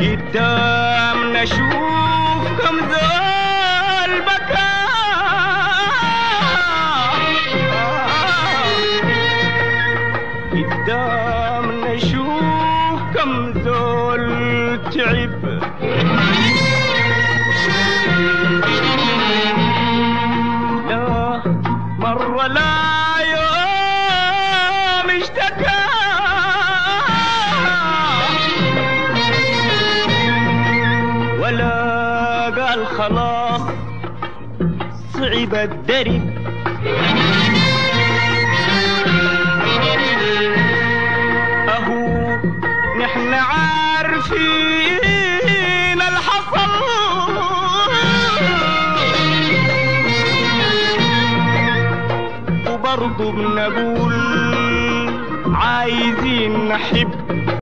قدام نشوف زول بكى قدام نشوف كم زول تعب لا مرة لا قال خلاص صعب الدرب أهو نحن عارفين الحصل. وبرضه بنقول عايزين نحب.